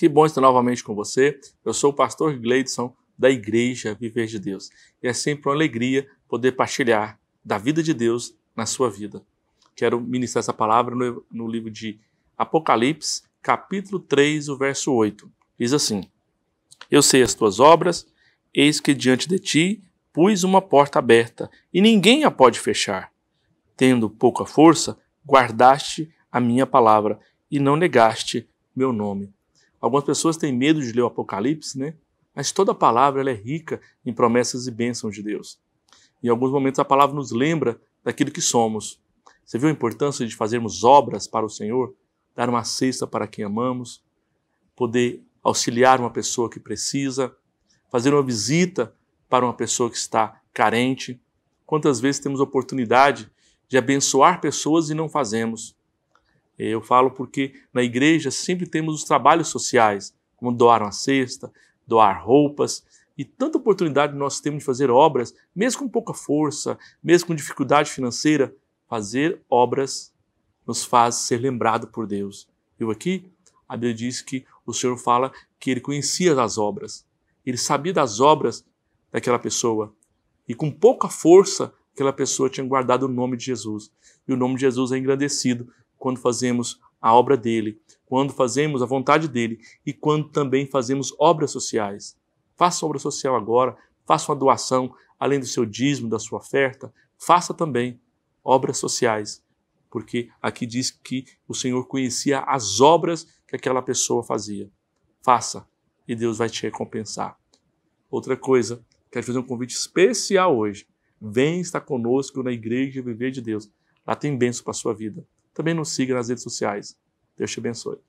Que bom estar novamente com você. Eu sou o pastor Gleidson da Igreja Viver de Deus. E é sempre uma alegria poder partilhar da vida de Deus na sua vida. Quero ministrar essa palavra no, no livro de Apocalipse, capítulo 3, o verso 8. Diz assim: Eu sei as tuas obras, eis que diante de ti pus uma porta aberta, e ninguém a pode fechar. Tendo pouca força, guardaste a minha palavra e não negaste meu nome. Algumas pessoas têm medo de ler o Apocalipse, né? Mas toda palavra ela é rica em promessas e bênçãos de Deus. Em alguns momentos a palavra nos lembra daquilo que somos. Você viu a importância de fazermos obras para o Senhor? Dar uma cesta para quem amamos, poder auxiliar uma pessoa que precisa, fazer uma visita para uma pessoa que está carente. Quantas vezes temos oportunidade de abençoar pessoas e não fazemos? Eu falo porque na igreja sempre temos os trabalhos sociais, como doar uma cesta, doar roupas, e tanta oportunidade nós temos de fazer obras, mesmo com pouca força, mesmo com dificuldade financeira, fazer obras nos faz ser lembrado por Deus. Eu aqui, a Bíblia diz que o Senhor fala que ele conhecia as obras, ele sabia das obras daquela pessoa, e com pouca força, aquela pessoa tinha guardado o nome de Jesus. E o nome de Jesus é engrandecido quando fazemos a obra dele, quando fazemos a vontade dele e quando também fazemos obras sociais. Faça obra social agora, faça uma doação, além do seu dízimo, da sua oferta, faça também obras sociais, porque aqui diz que o Senhor conhecia as obras que aquela pessoa fazia. Faça e Deus vai te recompensar. Outra coisa, quero fazer um convite especial hoje. Vem estar conosco na Igreja Viver de Deus. Lá tem bênção para a sua vida. Também nos siga nas redes sociais. Deus te abençoe.